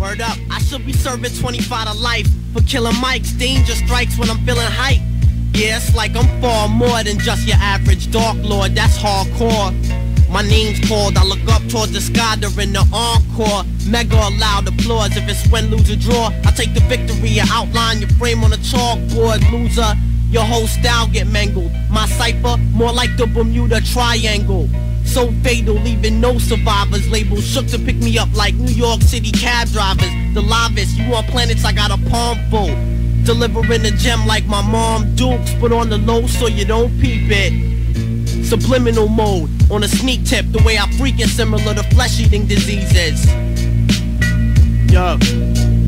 Word up, I should be serving 25 to life for killing mics. Danger strikes when I'm feeling hype. Yeah, it's like I'm far more than just your average dark lord. That's hardcore. My name's called, I look up towards the sky during the encore. Mega loud applause if it's win, lose, or draw. I take the victory, I outline your frame on the chalkboard, loser. Your whole style get mangled. My cipher, more like the Bermuda Triangle. So fatal, leaving no survivors. Labels shook to pick me up like New York City cab drivers. The livest, you on planets, I got a palm full. Delivering a gem like my mom Dukes, but on the low so you don't peep it. Subliminal mode, on a sneak tip, the way I freaking similar to flesh-eating diseases. Yo,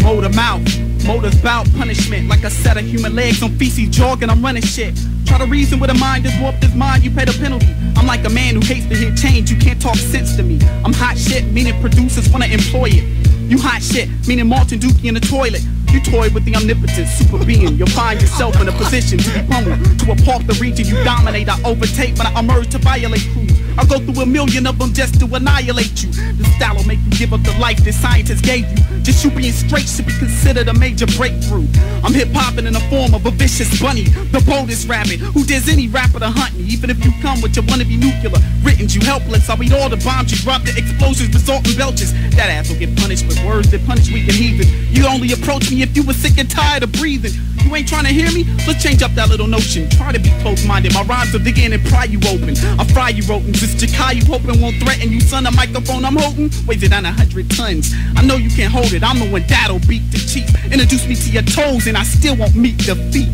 Motamouth. Motor's bout punishment like a set of human legs on feces jogging. I'm running shit. Try to reason with a mind that's warped his mind. You pay the penalty. I'm like a man who hates to hear change. You can't talk sense to me. I'm hot shit, meaning producers wanna employ it. You hot shit, meaning Martin Dookie in the toilet. You toy with the omnipotent super being. You'll find yourself in a position to be pummeled. To appalk the region you dominate, I overtake when I emerge to violate crews. I'll go through a million of them just to annihilate you. The style will make you give up the life that scientists gave you. Just you being straight should be considered a major breakthrough. I'm hip hopping in the form of a vicious bunny, the boldest rabbit who dares any rapper to hunt me. Even if you come with your wannabe nuclear, written you helpless. I'll eat all the bombs you drop, the explosions result in belches. That ass will get punished with words that punish weak and heathen. You only approach me if you were sick and tired of breathing. You ain't trying to hear me? Let's change up that little notion. Try to be close-minded. My rhymes will dig in and pry you open. I'll fry you rodents. This Jakki you hoping won't threaten you, son. A microphone I'm holding weighs it on a hundred tons. I know you can't hold it. I'm the one that'll beat the cheap. Introduce me to your toes and I still won't meet defeat.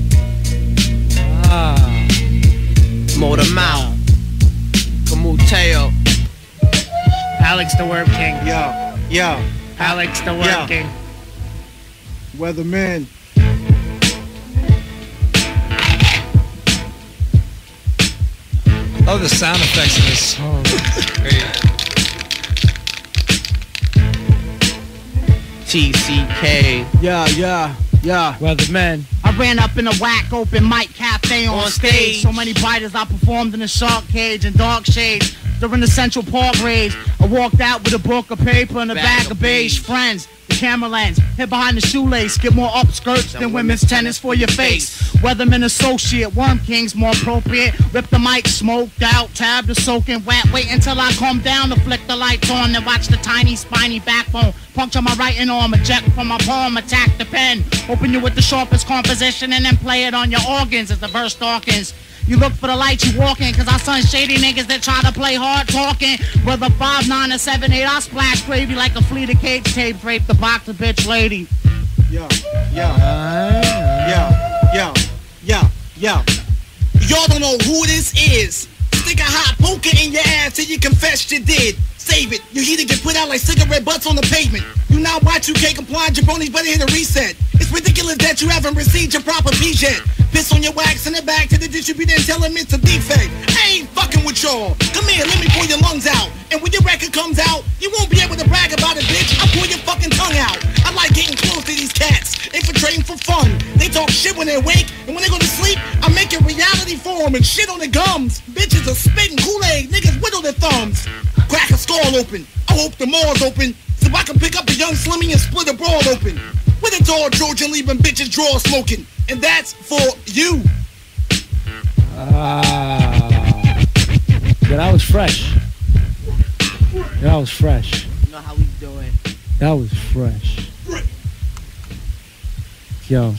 Ah. Motamouth. Kamuteo. Alex the Worm King. Yo, yo. Alex the Worm Yo. King. Weathermen. Oh, the sound effects in this song. Great. TCK. Yeah, yeah, yeah. Weathermen. I ran up in a whack open mic cafe on, On stage. stage. So many biters I performed in a shark cage and dark shades. During the Central Park raids, I walked out with a book of paper and a bag, of beige friends. Camera hid behind the shoelace, get more upskirts than women's tennis for your face. Weatherman associate, Worm King's more appropriate. Rip the mic, smoked out, tab the soaking wet. Wait until I calm down to flick the lights on and watch the tiny spiny backbone. Puncture my writing arm, eject from my palm, attack the pen. Open you with the sharpest composition and then play it on your organs as the verse darkens. You look for the light you walk in, cause I son shady niggas that try to play hard talking. Whether 5, 9, or 7, 8, I splash gravy like a fleet of cage tape, drape the box of bitch lady. Yo, yo. Yo, yo, yo, yo. Y'all don't know who this is. Stick a hot poker in your ass till you confess you did. Save it. You either get put out like cigarette butts on the pavement. You now Y2K compliant jabronis better hit a reset. It's ridiculous that you haven't received your proper P jet. Piss on your wax, send it back to the distributor and tell him it's a defect. I ain't fucking with y'all. Come here, let me pull your lungs out. And when your record comes out, you won't be able to brag about it, bitch. I'll pull your fucking tongue out. I like getting close to these cats, infiltrating for fun. They talk shit when they're awake, and when they go to sleep, I make it reality form and shit on their gums. Bitches are spitting Kool-Aid, niggas whittle their thumbs. Crack a skull open. I hope the mall's open, so I can pick up a young slimmy and split a broad open. With a tall Georgian leaving bitches draw smoking, and that's for you. Ah. Yeah, that was fresh. That was fresh. You know how we do it. That was fresh. Yo,